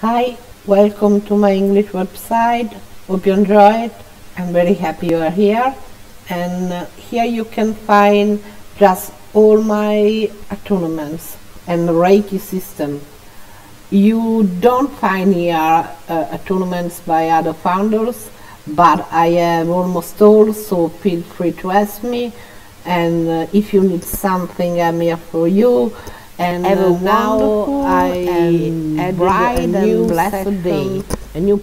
Hi, welcome to my English website. Hope you enjoy it. I'm very happy you are here. And uh, here you can find just all my tournaments and Reiki system. You don't find here uh, tournaments by other founders, but I have almost all, so feel free to ask me. And uh, if you need something, I'm here for you and uh, now I bright a and new blessed day. a new